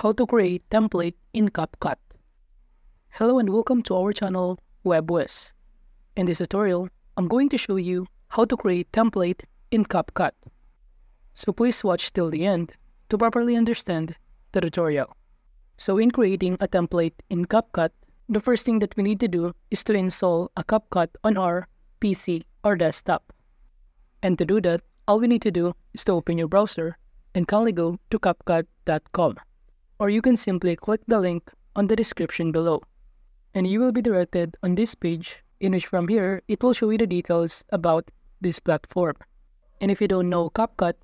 how to create template in CapCut. Hello and welcome to our channel Web Whizz. In this tutorial, I'm going to show you how to create template in CapCut. So please watch till the end to properly understand the tutorial. So in creating a template in CapCut, the first thing that we need to do is to install a CapCut on our PC or desktop. And to do that, all we need to do is to open your browser and kindly go to CapCut.com. Or you can simply click the link on the description below. And you will be directed on this page in which from here, it will show you the details about this platform. And if you don't know CapCut,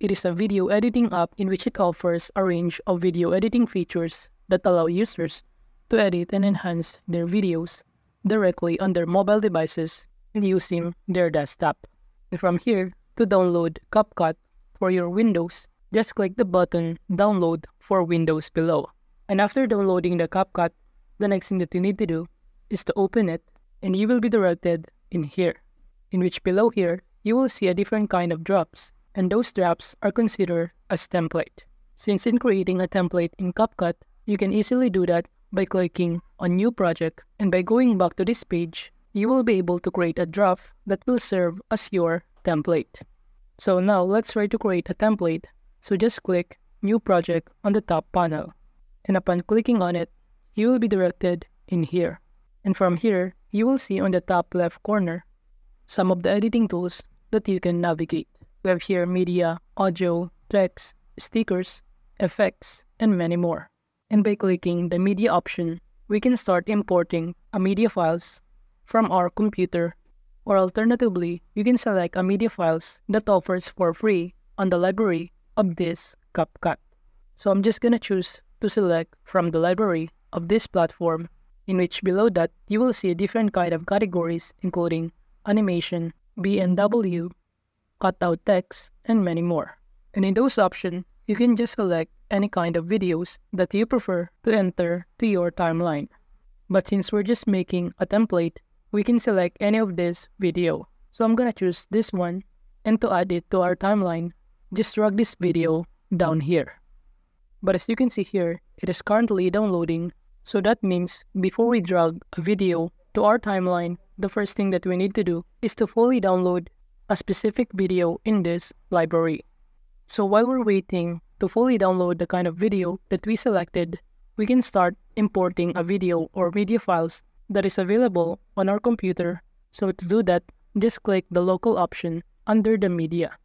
it is a video editing app in which it offers a range of video editing features that allow users to edit and enhance their videos directly on their mobile devices using their desktop. And from here, to download CapCut for your Windows, just click the button Download for Windows below. And after downloading the CapCut, the next thing that you need to do is to open it and you will be directed in here, in which below here, you will see a different kind of drafts and those drafts are considered as template. Since in creating a template in CapCut, you can easily do that by clicking on New Project and by going back to this page, you will be able to create a draft that will serve as your template. So now let's try to create a template. So just click New Project on the top panel. And upon clicking on it, you will be directed in here. And from here, you will see on the top left corner some of the editing tools that you can navigate. We have here media, audio, text, stickers, effects, and many more. And by clicking the media option, we can start importing a media files from our computer or alternatively, you can select a media files that offers for free on the library of this CapCut. So I'm just gonna choose to select from the library of this platform in which below that you will see a different kind of categories including animation, B&W, cutout text, and many more. And in those options, you can just select any kind of videos that you prefer to enter to your timeline. But since we're just making a template, we can select any of this video. So I'm gonna choose this one and to add it to our timeline, just drag this video down here. But as you can see here, it is currently downloading. So that means before we drag a video to our timeline, the first thing that we need to do is to fully download a specific video in this library. So while we're waiting to fully download the kind of video that we selected, we can start importing a video or media files that is available on our computer. So to do that, just click the local option under the media.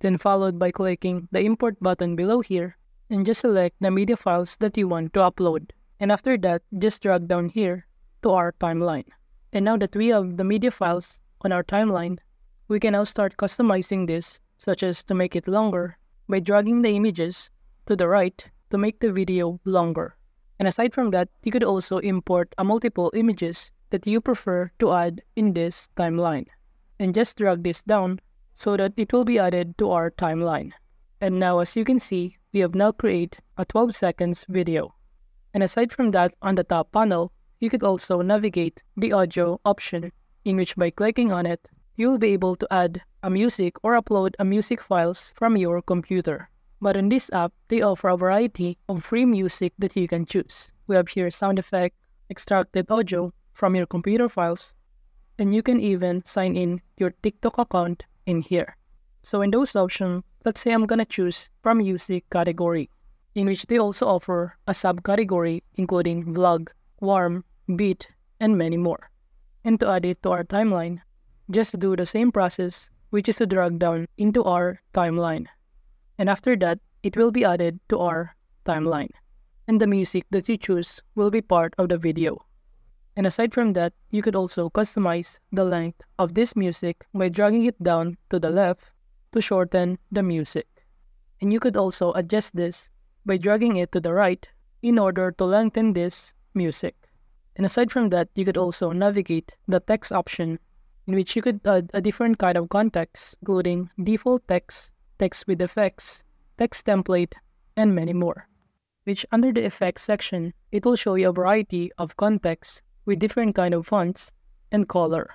Then followed by clicking the import button below here and just select the media files that you want to upload. And after that, just drag down here to our timeline. And now that we have the media files on our timeline, we can now start customizing this, such as to make it longer by dragging the images to the right to make the video longer. And aside from that, you could also import a multiple images that you prefer to add in this timeline. And just drag this down so that it will be added to our timeline. And now as you can see, we have now created a 12 seconds video. And aside from that, on the top panel, you could also navigate the audio option in which by clicking on it, you will be able to add a music or upload a music files from your computer. But in this app, they offer a variety of free music that you can choose. We have here sound effect, extracted audio from your computer files, and you can even sign in your TikTok account in here. So in those options, let's say I'm gonna choose from music category, in which they also offer a subcategory including vlog, warm, beat, and many more. And to add it to our timeline, just do the same process, which is to drag down into our timeline and after that, it will be added to our timeline. And the music that you choose will be part of the video. And aside from that, you could also customize the length of this music by dragging it down to the left to shorten the music. And you could also adjust this by dragging it to the right in order to lengthen this music. And aside from that, you could also navigate the text option in which you could add a different kind of context, including default text text with effects, text template, and many more. Which under the effects section, it will show you a variety of contexts with different kind of fonts and color.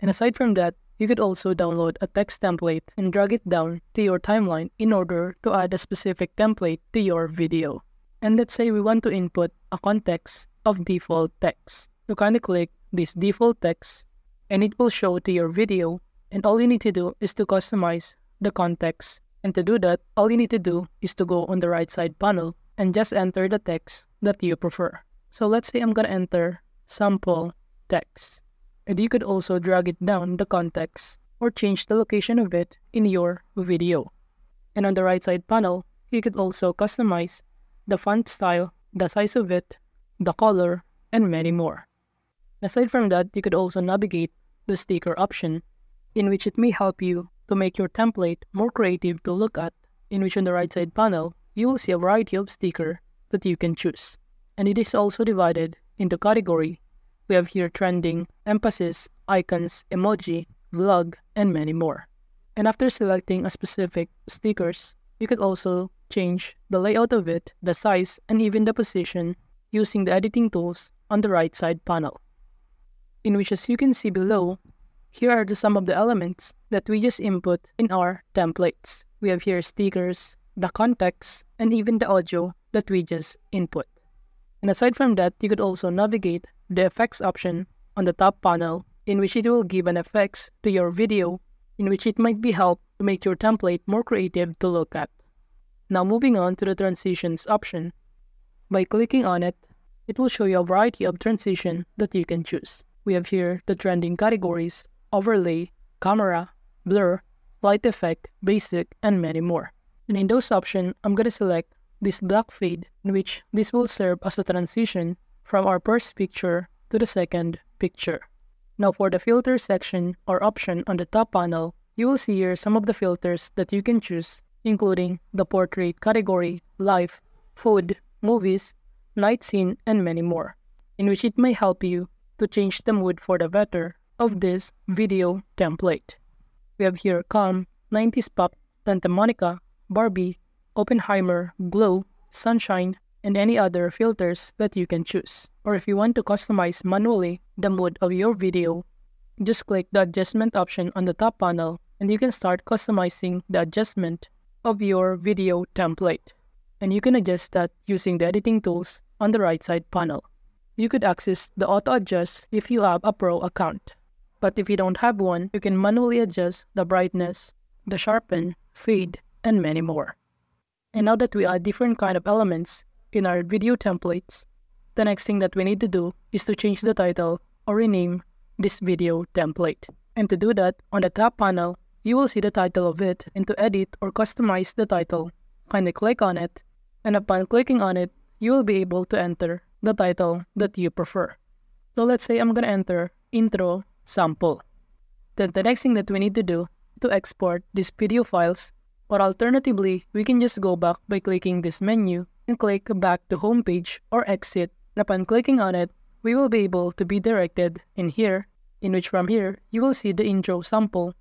And aside from that, you could also download a text template and drag it down to your timeline in order to add a specific template to your video. And let's say we want to input a context of default text. You kindly click this default text and it will show to your video and all you need to do is to customize the context. And to do that, all you need to do is to go on the right side panel and just enter the text that you prefer. So let's say I'm gonna enter sample text. And you could also drag it down the context or change the location of it in your video. And on the right side panel, you could also customize the font style, the size of it, the color, and many more. Aside from that, you could also navigate the sticker option, in which it may help you to make your template more creative to look at, in which on the right side panel, you will see a variety of sticker that you can choose. And it is also divided into category. We have here trending, emphasis, icons, emoji, vlog, and many more. And after selecting a specific stickers, you could also change the layout of it, the size, and even the position using the editing tools on the right side panel. In which as you can see below, here are the, some of the elements that we just input in our templates. We have here stickers, the context, and even the audio that we just input. And aside from that, you could also navigate the effects option on the top panel in which it will give an effects to your video in which it might be help to make your template more creative to look at. Now moving on to the transitions option. By clicking on it, it will show you a variety of transition that you can choose. We have here the trending categories, overlay, camera, blur, light effect, basic, and many more. And in those options, I'm going to select this black fade, in which this will serve as a transition from our first picture to the second picture. Now for the filter section or option on the top panel, you will see here some of the filters that you can choose, including the portrait category, life, food, movies, night scene, and many more, in which it may help you to change the mood for the better of this video template. We have here Calm, 90s Pop, Santa Monica, Barbie, Oppenheimer, Glow, Sunshine, and any other filters that you can choose. Or if you want to customize manually the mood of your video, just click the adjustment option on the top panel and you can start customizing the adjustment of your video template. And you can adjust that using the editing tools on the right side panel. You could access the auto adjust if you have a pro account. But if you don't have one, you can manually adjust the brightness, the sharpen, fade, and many more. And now that we add different kind of elements in our video templates, the next thing that we need to do is to change the title or rename this video template. And to do that, on the top panel, you will see the title of it and to edit or customize the title, kindly click on it and upon clicking on it, you will be able to enter the title that you prefer. So let's say I'm gonna enter intro sample. Then the next thing that we need to do is to export these video files or alternatively, we can just go back by clicking this menu and click back to homepage or exit. Upon clicking on it, we will be able to be directed in here, in which from here, you will see the intro sample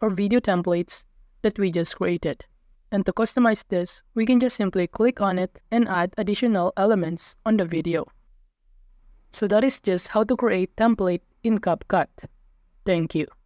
or video templates that we just created. And to customize this, we can just simply click on it and add additional elements on the video. So that is just how to create template in CapCut. Thank you.